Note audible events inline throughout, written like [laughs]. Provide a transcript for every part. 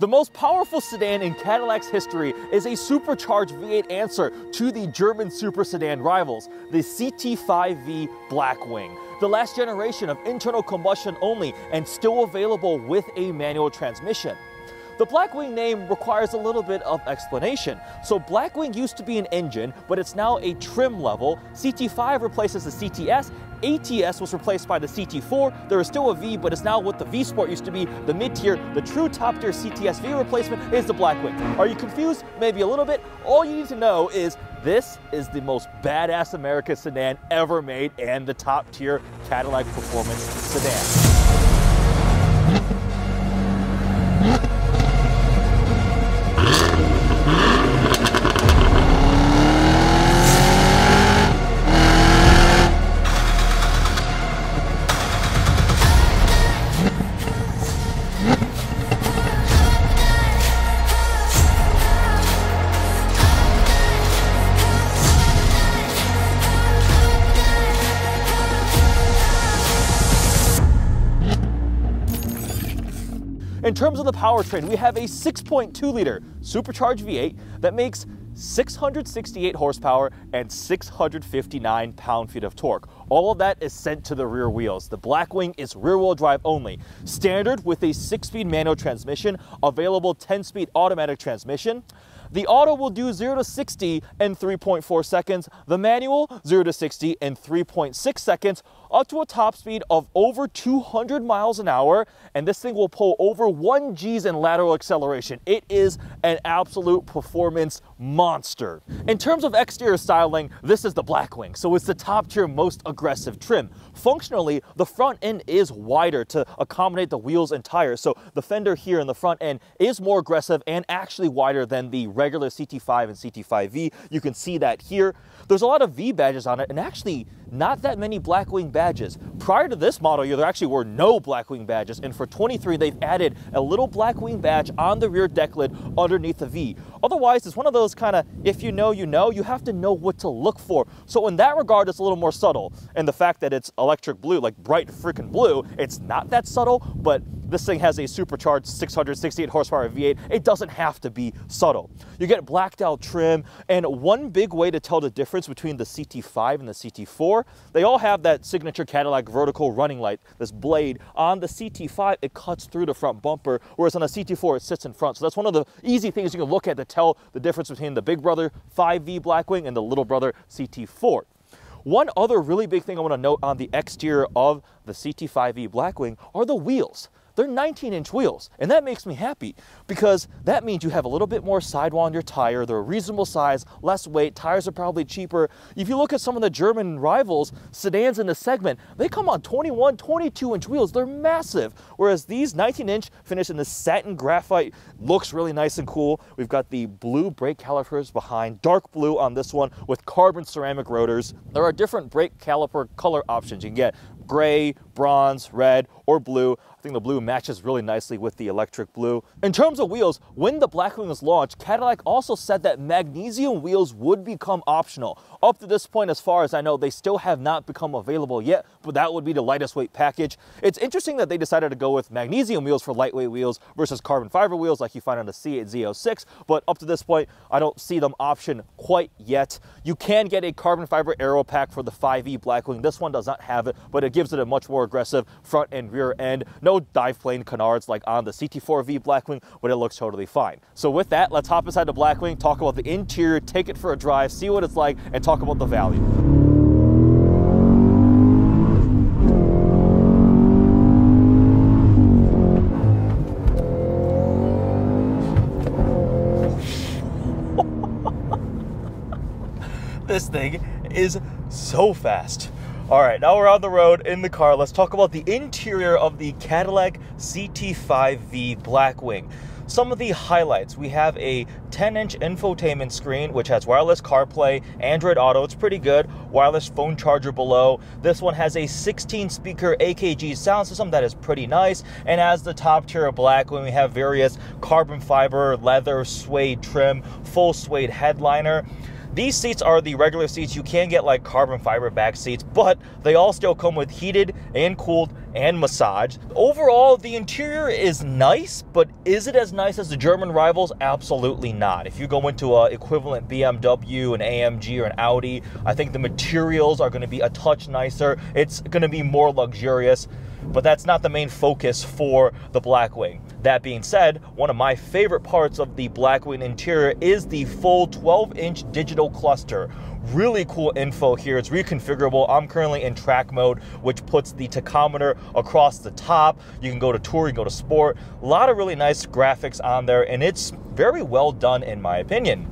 The most powerful sedan in Cadillac's history is a supercharged V8 answer to the German super sedan rivals, the CT5V Blackwing. The last generation of internal combustion only and still available with a manual transmission. The Blackwing name requires a little bit of explanation. So Blackwing used to be an engine, but it's now a trim level. CT5 replaces the CTS, ATS was replaced by the CT4. There is still a V, but it's now what the V Sport used to be, the mid-tier. The true top-tier CTS V replacement is the Blackwing. Are you confused? Maybe a little bit. All you need to know is this is the most badass American sedan ever made and the top-tier Cadillac performance sedan. In terms of the powertrain, we have a 6.2 liter supercharged V8 that makes 668 horsepower and 659 pound-feet of torque. All of that is sent to the rear wheels. The Blackwing is rear-wheel drive only. Standard with a 6-speed manual transmission, available 10-speed automatic transmission. The auto will do 0 to 60 in 3.4 seconds, the manual 0 to 60 in 3.6 seconds, up to a top speed of over 200 miles an hour, and this thing will pull over 1 G's in lateral acceleration. It is an absolute performance monster. In terms of exterior styling, this is the Blackwing, so it's the top tier most aggressive trim. Functionally, the front end is wider to accommodate the wheels and tires, so the fender here in the front end is more aggressive and actually wider than the regular CT5 and CT5V. You can see that here. There's a lot of V badges on it, and actually not that many Blackwing badges. Prior to this model year, there actually were no Blackwing badges, and for 23, they've added a little Blackwing badge on the rear deck lid underneath the V. Otherwise, it's one of those kind of, if you know, you know, you have to know what to look for. So in that regard, it's a little more subtle. And the fact that it's electric blue, like bright freaking blue, it's not that subtle, but this thing has a supercharged 668 horsepower V8. It doesn't have to be subtle. You get blacked out trim, and one big way to tell the difference between the CT5 and the CT4, they all have that signature Cadillac vertical running light, this blade. On the CT5, it cuts through the front bumper, whereas on the CT4, it sits in front. So that's one of the easy things you can look at to tell the difference between the big brother 5V Blackwing and the little brother CT4. One other really big thing I want to note on the exterior of the CT5V Blackwing are the wheels. They're 19 inch wheels, and that makes me happy because that means you have a little bit more sidewall on your tire. They're a reasonable size, less weight. Tires are probably cheaper. If you look at some of the German rivals, sedans in the segment, they come on 21, 22 inch wheels. They're massive. Whereas these 19 inch finish in the satin graphite looks really nice and cool. We've got the blue brake calipers behind, dark blue on this one with carbon ceramic rotors. There are different brake caliper color options. You can get gray, bronze, red, or blue. I think the blue matches really nicely with the electric blue. In terms of wheels, when the Blackwing was launched, Cadillac also said that magnesium wheels would become optional. Up to this point, as far as I know, they still have not become available yet, but that would be the lightest weight package. It's interesting that they decided to go with magnesium wheels for lightweight wheels versus carbon fiber wheels like you find on the C8 Z06, but up to this point, I don't see them option quite yet. You can get a carbon fiber aero pack for the 5V Blackwing. This one does not have it, but it gives it a much more aggressive front and rear end. No dive plane canards like on the CT4V Blackwing, but it looks totally fine. So with that, let's hop inside the Blackwing, talk about the interior, take it for a drive, see what it's like, and talk about the value. [laughs] this thing is so fast. All right, now we're on the road in the car. Let's talk about the interior of the Cadillac CT5V Blackwing. Some of the highlights, we have a 10-inch infotainment screen, which has wireless CarPlay, Android Auto, it's pretty good, wireless phone charger below. This one has a 16-speaker AKG sound system that is pretty nice, and as the top tier of Blackwing, we have various carbon fiber, leather, suede trim, full suede headliner. These seats are the regular seats. You can get like carbon fiber back seats, but they all still come with heated and cooled and massage. Overall, the interior is nice, but is it as nice as the German rivals? Absolutely not. If you go into a equivalent BMW, an AMG, or an Audi, I think the materials are going to be a touch nicer. It's going to be more luxurious, but that's not the main focus for the Blackwing. That being said, one of my favorite parts of the Blackwing interior is the full 12 inch digital cluster. Really cool info here. It's reconfigurable. I'm currently in track mode, which puts the tachometer across the top. You can go to tour, you can go to sport. A lot of really nice graphics on there, and it's very well done in my opinion.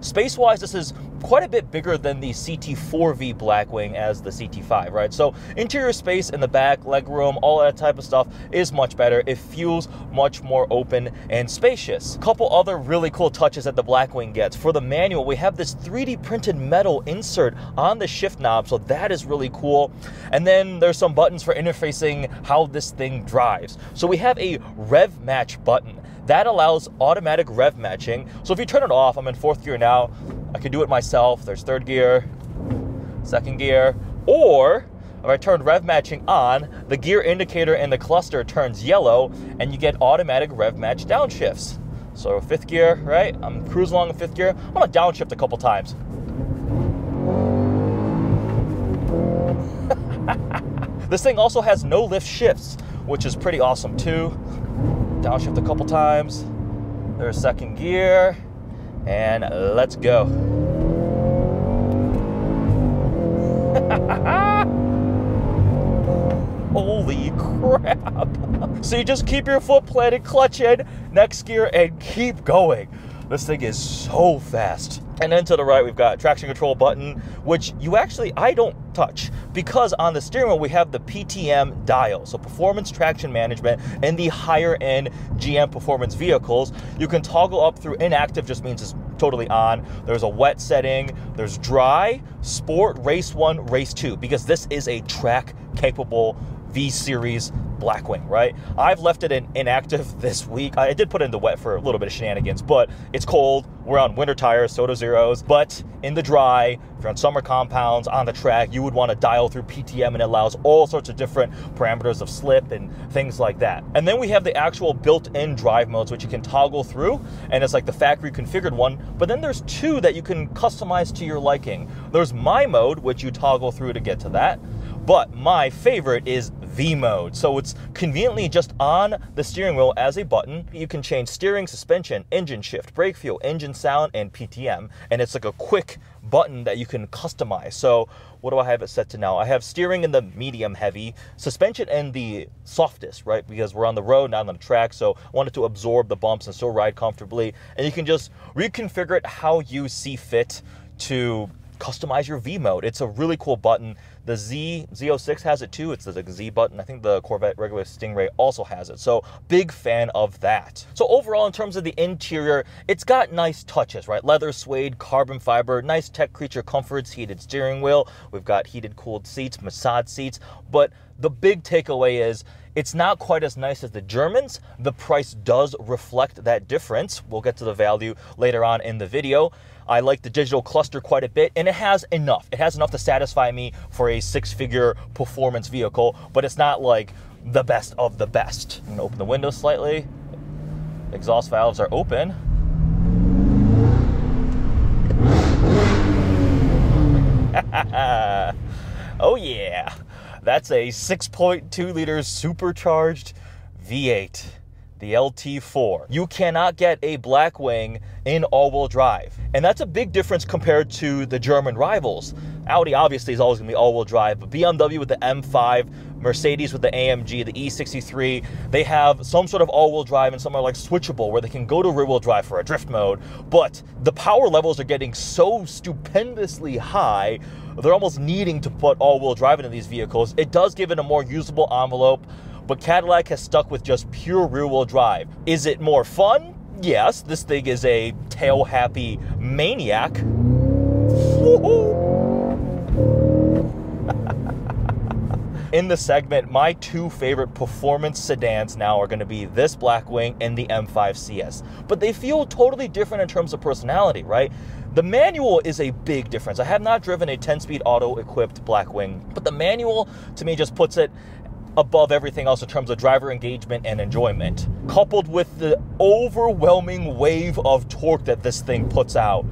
Space wise, this is quite a bit bigger than the CT4V Blackwing as the CT5, right? So interior space in the back, leg room, all that type of stuff is much better. It feels much more open and spacious. A couple other really cool touches that the Blackwing gets. For the manual, we have this 3D printed metal insert on the shift knob, so that is really cool. And then there's some buttons for interfacing how this thing drives. So we have a rev match button. That allows automatic rev matching. So if you turn it off, I'm in fourth gear now, I can do it myself. There's third gear, second gear, or if I turn rev matching on, the gear indicator in the cluster turns yellow and you get automatic rev match downshifts. So fifth gear, right? I'm cruising along in fifth gear. I'm gonna downshift a couple times. [laughs] this thing also has no lift shifts, which is pretty awesome too. Downshift a couple times. There's second gear. And let's go. [laughs] Holy crap. [laughs] So you just keep your foot planted, clutch in, next gear, and keep going. This thing is so fast. And then to the right, we've got traction control button, which you actually, I don't touch because on the steering wheel, we have the PTM dial. So performance traction management in the higher end GM performance vehicles, you can toggle up through inactive, just means it's totally on. There's a wet setting, there's dry, sport, race one, race two, because this is a track capable V Series Blackwing, right? I've left it in inactive [laughs] this week. I did put it in the wet for a little bit of shenanigans, but it's cold. We're on winter tires, so Sottozeros, but in the dry, if you're on summer compounds, on the track, you would want to dial through PTM and it allows all sorts of different parameters of slip and things like that. And then we have the actual built-in drive modes, which you can toggle through, and it's like the factory configured one, but then there's two that you can customize to your liking. There's my mode, which you toggle through to get to that, but my favorite is V mode. So it's conveniently just on the steering wheel as a button. You can change steering, suspension, engine shift, brake feel, engine sound, and PTM. And it's like a quick button that you can customize. So what do I have it set to now? I have steering in the medium heavy, suspension in the softest, right? Because we're on the road, not on the track. So I wanted to absorb the bumps and still ride comfortably. And you can just reconfigure it how you see fit to customize your V mode. It's a really cool button. The Z Z06 has it too. It's the Z button. I think the Corvette regular Stingray also has it. So big fan of that. So overall, in terms of the interior, it's got nice touches, right? Leather, suede, carbon fiber, nice tech creature comforts, heated steering wheel. We've got heated cooled seats, massage seats. But the big takeaway is it's not quite as nice as the Germans. The price does reflect that difference. We'll get to the value later on in the video. I like the digital cluster quite a bit, and it has enough. It has enough to satisfy me for a six figure performance vehicle, but it's not like the best of the best. I'm gonna open the window slightly. Exhaust valves are open. [laughs] oh, yeah. That's a 6.2 liter supercharged V8 the LT4. You cannot get a Blackwing in all-wheel drive. And that's a big difference compared to the German rivals. Audi obviously is always going to be all-wheel drive, but BMW with the M5, Mercedes with the AMG, the E63, they have some sort of all-wheel drive and some are like switchable where they can go to rear-wheel drive for a drift mode, but the power levels are getting so stupendously high, they're almost needing to put all-wheel drive into these vehicles. It does give it a more usable envelope, but Cadillac has stuck with just pure rear-wheel drive. Is it more fun? Yes, this thing is a tail-happy maniac. [laughs] In the segment, my two favorite performance sedans now are going to be this Blackwing and the M5 CS. But they feel totally different in terms of personality, right? The manual is a big difference. I have not driven a 10-speed auto-equipped Blackwing, but the manual to me just puts it above everything else in terms of driver engagement and enjoyment, coupled with the overwhelming wave of torque that this thing puts out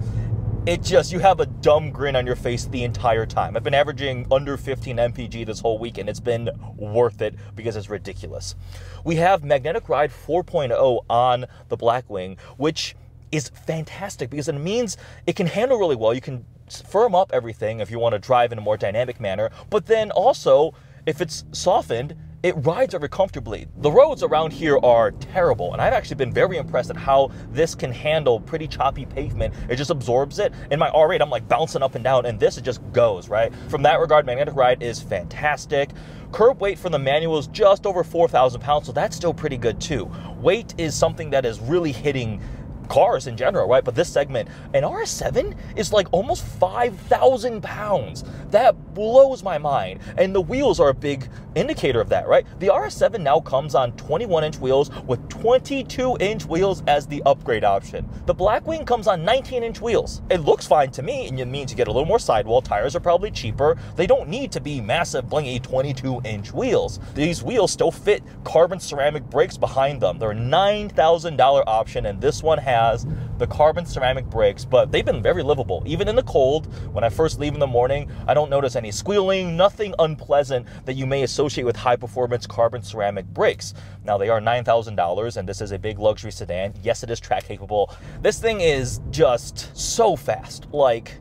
it just you have a dumb grin on your face the entire time. I've been averaging under 15 mpg this whole week and it's been worth it because it's ridiculous. We have Magnetic Ride 4.0 on the Blackwing, which is fantastic because it means it can handle really well. You can firm up everything if you want to drive in a more dynamic manner, but then also if it's softened, it rides very comfortably. The roads around here are terrible, and I've actually been very impressed at how this can handle pretty choppy pavement. It just absorbs it. In my R8, I'm like bouncing up and down, and this, it just goes, right? From that regard, Magnetic Ride is fantastic. Curb weight for the manual is just over 4,000 pounds, so that's still pretty good too. Weight is something that is really hitting cars in general, right? But this segment, an RS7 is like almost 5,000 pounds. That blows my mind. And the wheels are a big indicator of that, right? The RS7 now comes on 21 inch wheels with 22 inch wheels as the upgrade option. The Blackwing comes on 19 inch wheels. It looks fine to me, and it means you get a little more sidewall. Tires are probably cheaper. They don't need to be massive, blingy 22 inch wheels. These wheels still fit carbon ceramic brakes behind them. They're a $9,000 option, and this one has has the carbon ceramic brakes, but they've been very livable. Even in the cold, when I first leave in the morning, I don't notice any squealing, nothing unpleasant that you may associate with high performance carbon ceramic brakes. Now, they are $9,000 and this is a big luxury sedan. Yes, it is track capable. This thing is just so fast. Like,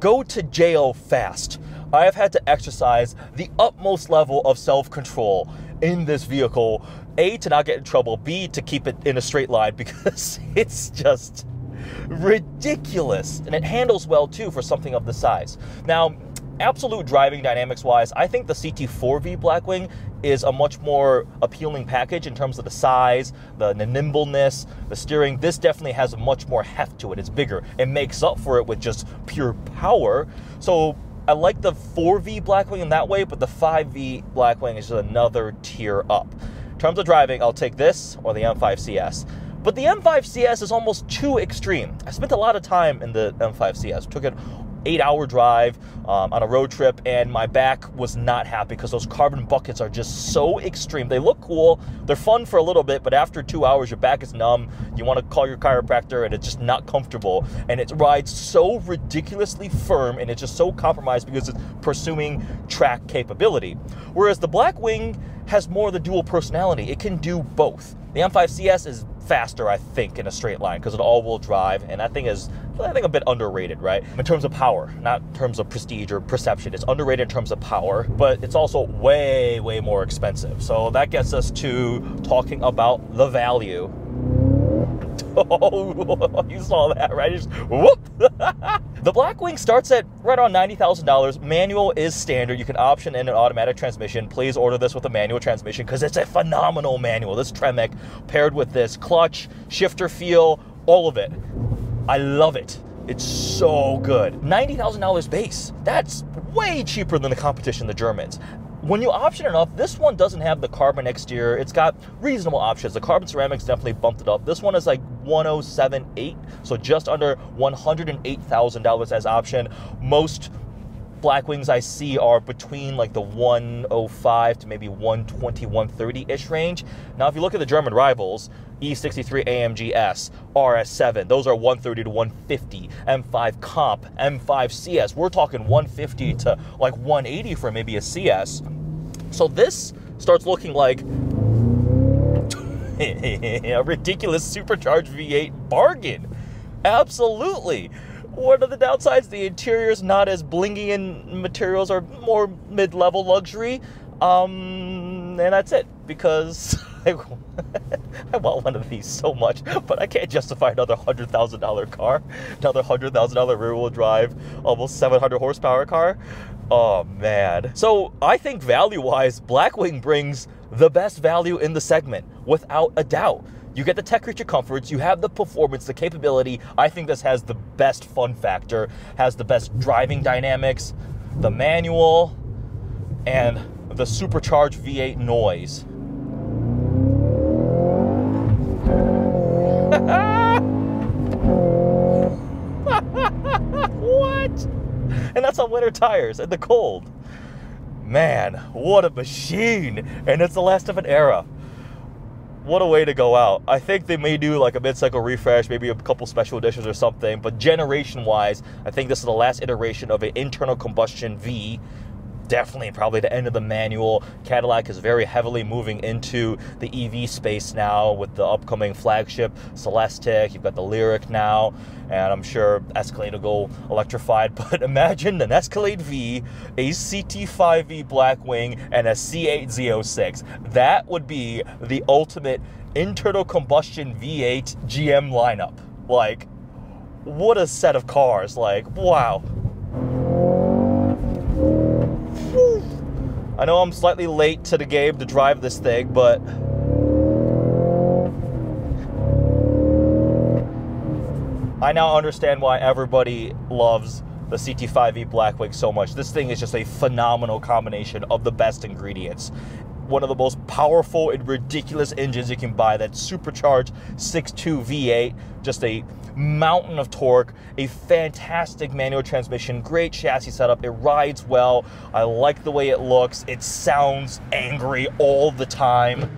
go to jail fast. I have had to exercise the utmost level of self control in this vehicle a, to not get in trouble, B, to keep it in a straight line [laughs] because it's just ridiculous. And it handles well too for something of the size. Now, absolute driving dynamics wise, I think the CT4V Blackwing is a much more appealing package in terms of the size, the, the, nimbleness, the steering. This definitely has a much more heft to it. It's bigger. It makes up for it with just pure power. So I like the 4V Blackwing in that way, but the 5V Blackwing is just another tier up terms of driving, I'll take this or the M5 CS. But the M5 CS is almost too extreme. I spent a lot of time in the M5 CS. Took an eight hour drive um, on a road trip, and my back was not happy because those carbon buckets are just so extreme. They look cool, they're fun for a little bit, but after two hours, your back is numb. You want to call your chiropractor, and it's just not comfortable. And it rides so ridiculously firm, and it's just so compromised because it's pursuing track capability. Whereas the Blackwing has more of the dual personality. It can do both. The M5 CS is faster, I think, in a straight line because it all-wheel drive, and that thing is, I think, a bit underrated, right? In terms of power, not in terms of prestige or perception. It's underrated in terms of power, but it's also way, way more expensive. So that gets us to talking about the value [laughs] Oh, [laughs] you saw that, right? Just whoop. [laughs] the Blackwing starts at right on $90,000. Manual is standard. You can option in an automatic transmission. Please order this with a manual transmission because it's a phenomenal manual. This Tremec paired with this clutch, shifter feel, all of it. I love it. It's so good. $90,000 base. That's way cheaper than the competition, the Germans. When you option it up, this one doesn't have the carbon exterior. It's got reasonable options. The carbon ceramics definitely bumped it up. This one is like 107.8, so just under $108,000 as option. Most Blackwings I see are between like the 105 to maybe 120, 130 ish range. Now, if you look at the German rivals, E63 AMG S, RS7, those are 130 to 150. M5 Comp, M5 CS, we're talking 150 to like 180 for maybe a CS. So this starts looking like [laughs] a ridiculous supercharged V8 bargain. Absolutely. What are the downsides? The interior is not as blingy and materials are more mid-level luxury. Um, and that's it because [laughs] I, [laughs] I want one of these so much, but I can't justify another hundred thousand dollar car, another hundred thousand dollar rear wheel drive, almost seven hundred horsepower car. Oh man. So I think value wise, Blackwing brings the best value in the segment without a doubt. You get the tech creature comforts, you have the performance, the capability. I think this has the best fun factor, has the best driving dynamics, the manual, and the supercharged V8 noise. Winter tires and the cold. Man, what a machine! And it's the last of an era. What a way to go out. I think they may do like a mid-cycle refresh, maybe a couple special editions or something, but generation-wise, I think this is the last iteration of an internal combustion V definitely probably the end of the manual. Cadillac is very heavily moving into the EV space now with the upcoming flagship Celestiq. You've got the Lyriq now, and I'm sure Escalade will go electrified. [laughs] But imagine an Escalade V, a CT5V Blackwing, and a C8 Z06. That would be the ultimate internal combustion V8 GM lineup. Like, what a set of cars. Like, wow. I know I'm slightly late to the game to drive this thing, but I now understand why everybody loves the CT5V Blackwing so much. This thing is just a phenomenal combination of the best ingredients. One of the most powerful and ridiculous engines you can buy that supercharged 6.2 V8, just a mountain of torque, a fantastic manual transmission, great chassis setup. It rides well. I like the way it looks. It sounds angry all the time.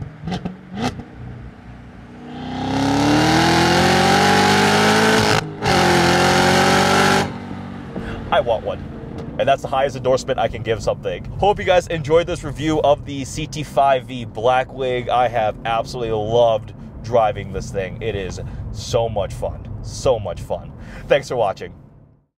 I want one. And that's the highest endorsement I can give something. Hope you guys enjoyed this review of the CT5V Blackwing. I have absolutely loved driving this thing. It is so much fun so much fun. Thanks for watching.